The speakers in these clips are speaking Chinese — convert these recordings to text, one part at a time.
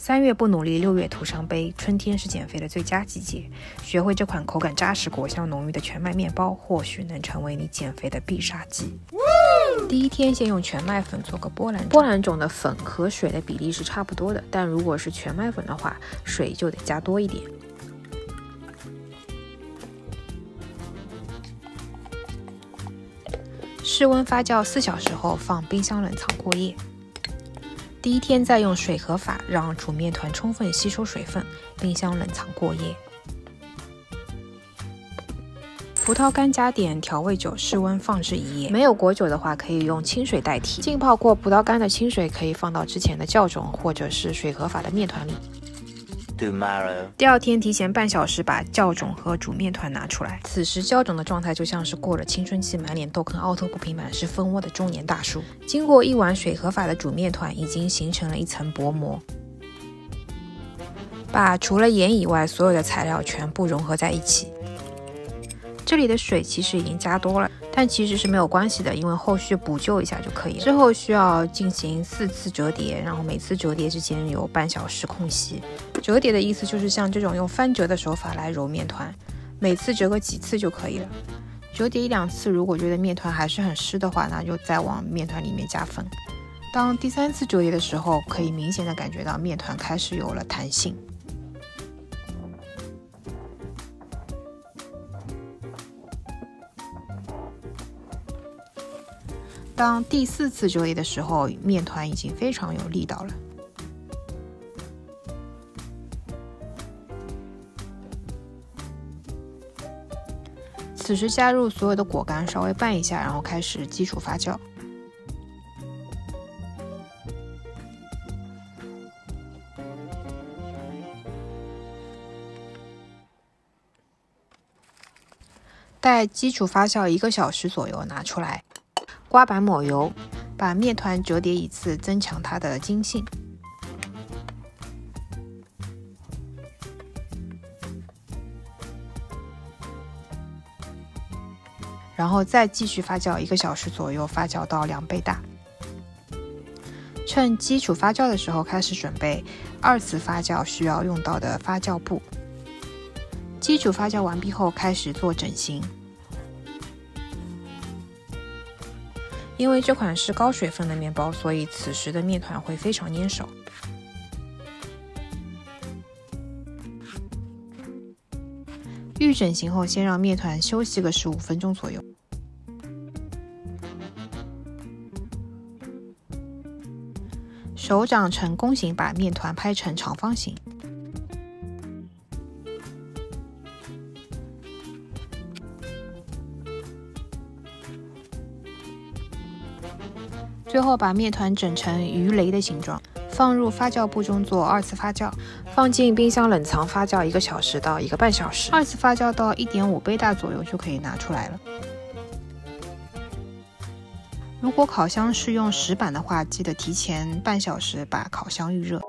三月不努力，六月徒伤悲。春天是减肥的最佳季节。学会这款口感扎实、果香浓郁的全麦面包，或许能成为你减肥的必杀技。第一天先用全麦粉做个波兰波兰种的粉和水的比例是差不多的，但如果是全麦粉的话，水就得加多一点。室温发酵四小时后，放冰箱冷藏过夜。第一天再用水和法让煮面团充分吸收水分，冰箱冷藏过夜。葡萄干加点调味酒，室温放置一夜。没有果酒的话，可以用清水代替。浸泡过葡萄干的清水可以放到之前的酵种或者是水和法的面团里。Tomorrow，第二天提前半小时把酵种和煮面团拿出来。此时酵种的状态就像是过了青春期、满脸痘坑、凹凸不平、满是蜂窝的中年大叔。经过一碗水合法的煮面团，已经形成了一层薄膜。把除了盐以外所有的材料全部融合在一起。这里的水其实已经加多了。但其实是没有关系的，因为后续补救一下就可以了。之后需要进行四次折叠，然后每次折叠之间有半小时空隙。折叠的意思就是像这种用翻折的手法来揉面团，每次折个几次就可以了。折叠一两次，如果觉得面团还是很湿的话，那就再往面团里面加粉。当第三次折叠的时候，可以明显的感觉到面团开始有了弹性。当第四次折叠的时候，面团已经非常有力道了。此时加入所有的果干，稍微拌一下，然后开始基础发酵。待基础发酵一个小时左右，拿出来。刮板抹油，把面团折叠一次，增强它的筋性。然后再继续发酵一个小时左右，发酵到两倍大。趁基础发酵的时候，开始准备二次发酵需要用到的发酵布。基础发酵完毕后，开始做整形。因为这款是高水分的面包，所以此时的面团会非常粘手。预整形后，先让面团休息个十五分钟左右。手掌呈弓形，把面团拍成长方形。最后把面团整成鱼雷的形状，放入发酵布中做二次发酵，放进冰箱冷藏发酵一个小时到一个半小时。二次发酵到一点五倍大左右就可以拿出来了。如果烤箱是用石板的话，记得提前半小时把烤箱预热。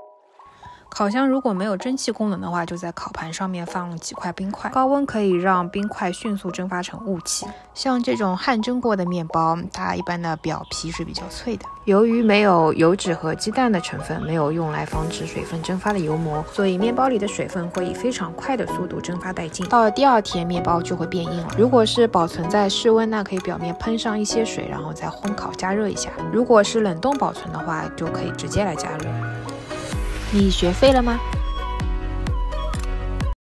烤箱如果没有蒸汽功能的话，就在烤盘上面放几块冰块，高温可以让冰块迅速蒸发成雾气。像这种汗蒸过的面包，它一般的表皮是比较脆的。由于没有油脂和鸡蛋的成分，没有用来防止水分蒸发的油膜，所以面包里的水分会以非常快的速度蒸发殆尽。到了第二天，面包就会变硬了。如果是保存在室温，那可以表面喷上一些水，然后再烘烤加热一下。如果是冷冻保存的话，就可以直接来加热。你学会了吗？